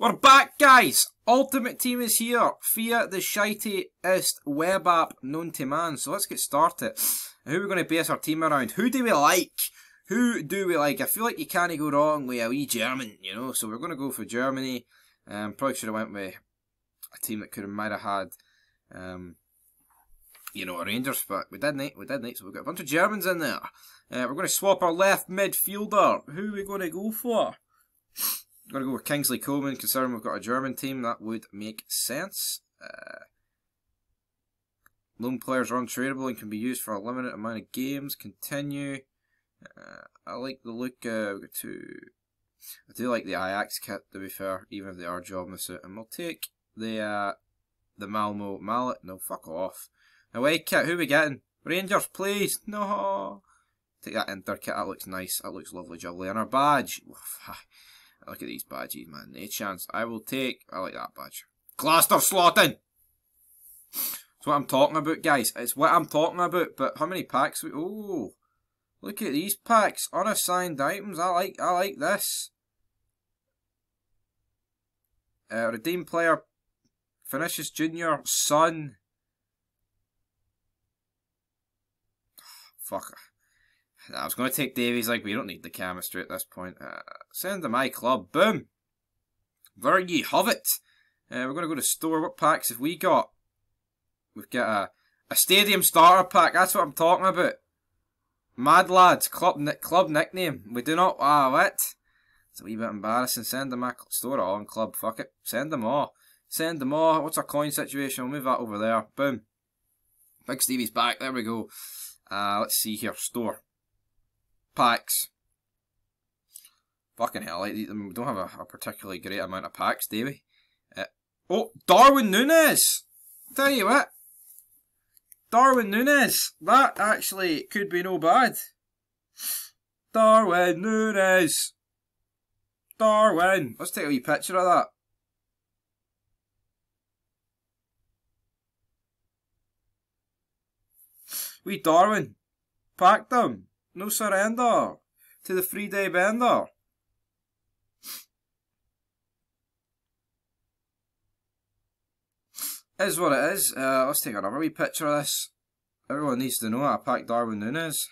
We're back, guys! Ultimate Team is here via the shiteyest web app known to man. So let's get started. Who are we going to base our team around? Who do we like? Who do we like? I feel like you can't go wrong with a wee German, you know? So we're going to go for Germany. Um, probably should have went with a team that could have might have had, um, you know, a Rangers, but we didn't. We didn't. So we've got a bunch of Germans in there. Uh, we're going to swap our left midfielder. Who are we going to go for? I'm going to go with Kingsley Coman, considering we've got a German team. That would make sense. Uh, loan players are untradeable and can be used for a limited amount of games. Continue. Uh, I like the look. Uh. I do like the Ajax kit, to be fair, even if they are job suit. And we'll take the uh, the Malmo Mallet. No, fuck off. Away kit, who we getting? Rangers, please. No. Take that Inter kit. That looks nice. That looks lovely, jubbly. And our badge. Look at these badges, man. No chance. I will take... I like that badge. Cluster slotting! That's what I'm talking about, guys. It's what I'm talking about. But how many packs? We, oh, look at these packs. Unassigned items. I like. I like this. Uh, redeem player. Vinicius Junior. Son. Fuck. I was going to take Davies, like, we don't need the chemistry at this point. Uh, send to my club. Boom. There ye have it. Uh, we're going to go to store. What packs have we got? We've got a, a stadium starter pack. That's what I'm talking about. Mad lads, club club nickname. We do not. Ah, what? It's a wee bit embarrassing. Send them a store on club. Fuck it. Send them all. Send them all. What's our coin situation? We'll move that over there. Boom. Big Stevie's back. There we go. Uh, let's see here. Store packs. Fucking hell, we don't have a, a, particularly great amount of packs, we? Uh, oh, Darwin Nunez! Tell you what. Darwin Nunez. That actually could be no bad. Darwin Nunez. Darwin! Let's take a wee picture of that. We Darwin. Packed them. No surrender to the three day bender. Is what it is. Uh, let's take another wee picture of this. Everyone needs to know I packed Darwin Nunez.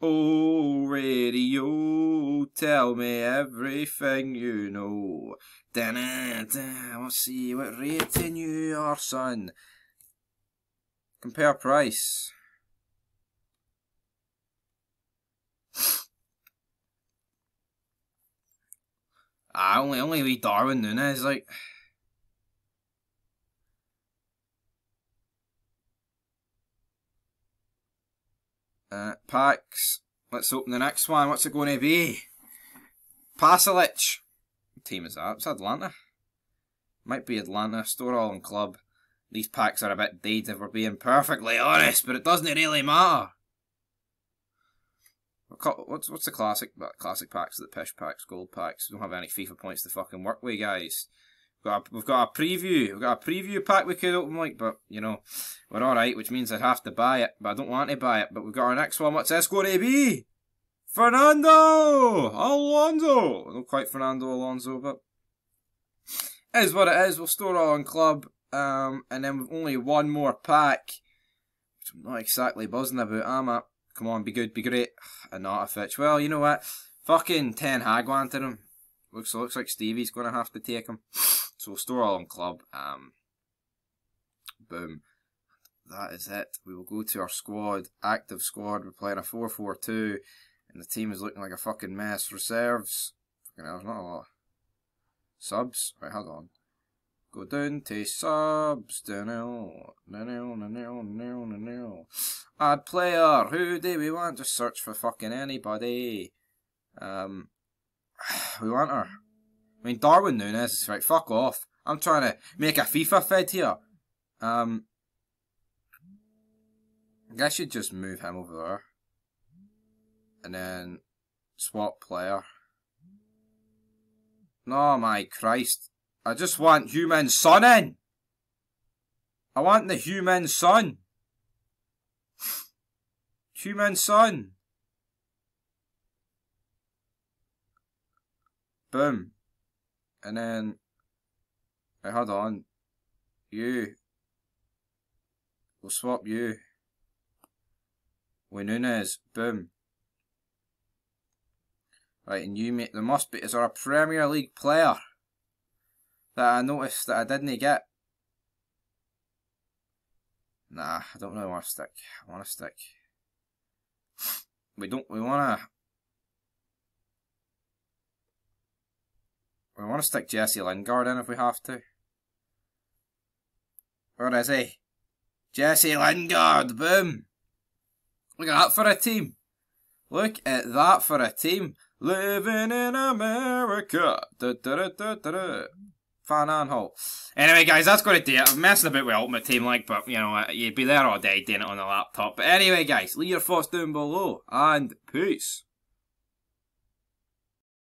Oh, radio, tell me everything you know. -da -da, let's see what rating you are, son. Compare price. Ah, only only wee Darwin Nunez, like. Uh, packs. Let's open the next one. What's it going to be? Pasalic. Team is that? It's Atalanta. Might be Atalanta. Store all in club. These packs are a bit dated if we're being perfectly honest, but it doesn't really matter. What's what's the classic classic packs? The pish packs, gold packs. We don't have any FIFA points to fucking work with, guys. We've got a, we've got a preview. We've got a preview pack we could open like, but you know, we're all right, which means I'd have to buy it, but I don't want to buy it. But we've got our next one. What's this going to be? Fernando Alonso. Not quite Fernando Alonso, but it is what it is. We'll store all on club, um, and then we've only one more pack, which I'm not exactly buzzing about, am I? Come on, be good, be great. And not a Fitch. Well, you know what? Fucking Ten Hag wanted him. Looks looks like Stevie's gonna have to take him. So we'll store all on club. Um, boom. That is it. We will go to our squad. Active squad. We're playing a 4-4-2. And the team is looking like a fucking mess. Reserves. Fucking hell, there's not a lot. Subs? Right, hold on. Go down to subs. Add player. Who do we want? Just search for fucking anybody. Um, we want her. I mean, Darwin Nunez is right. Fuck off. I'm trying to make a FIFA fed here. Um, I guess you just move him over there. And then swap player. No, my Christ. I just want Heung-min Son in. I want the Heung-min Son. Heung-min Son. Boom. And then, I hold on, you. We'll swap you. With boom. Right, and you mate, there must be, is there a Premier League player that I noticed that I didn't get? Nah, I don't really want to stick. I want to stick. We don't, we want to We want to stick Jesse Lingard in if we have to. Where is he? Jesse Lingard, boom! Look at that for a team. Look at that for a team. Living in America. Da, da, da. Van Aanholt. Anyway, guys, that's going to do it. I'm messing about with Ultimate Team Link, but, you know, uh, you'd be there all day doing it on the laptop. But anyway, guys, leave your thoughts down below, and peace.